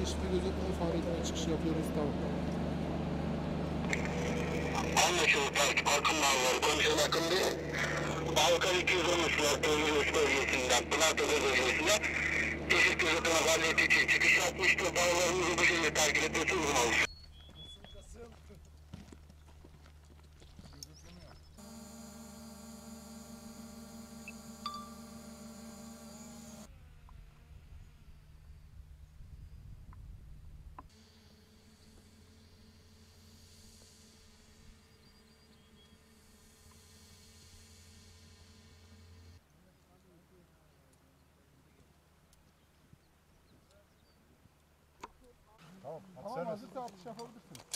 keşfi gözetleme faaliyetine çıkış yapıyoruz. Tamam. Anlaşıldı takip akım bağları komisyon akım değil. Balkan 213'ler Köyüş bölgesinden, Pınartepe bölgesinden keşif gözetleme faaliyeti için çıkış yapmıştır. Bağlarımızı bu şekilde takip etmesi uygun olur. Tamam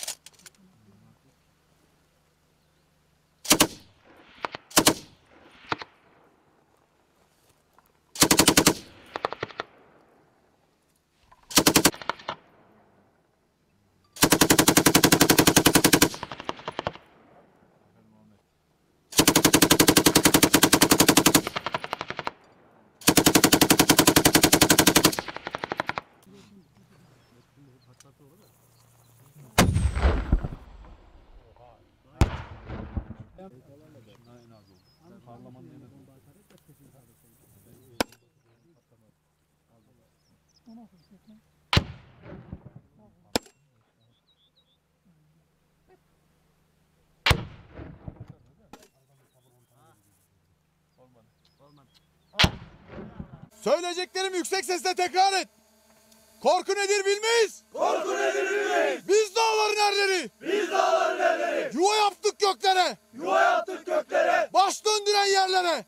yapabilirsin. Söyleyeceklerimi yüksek sesle tekrar et. Korku nedir bilmeyiz. Korku nedir bilmeyiz. Biz dağların erleri. Biz dağların erleri. Yuva yaptık göklere. Yuva yaptık göklere. Baş döndüren yerlere.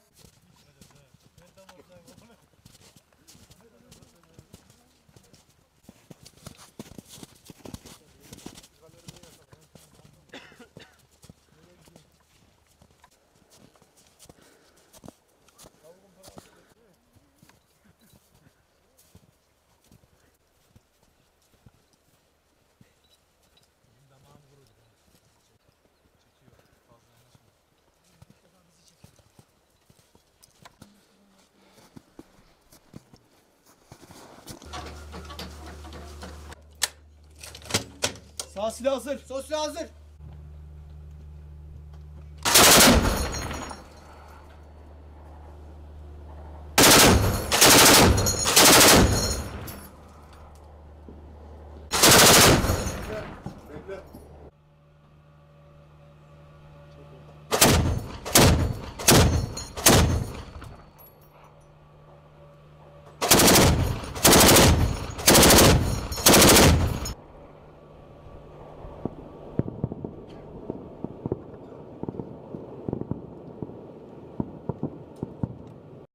Sağ silah hazır. Sol silah hazır.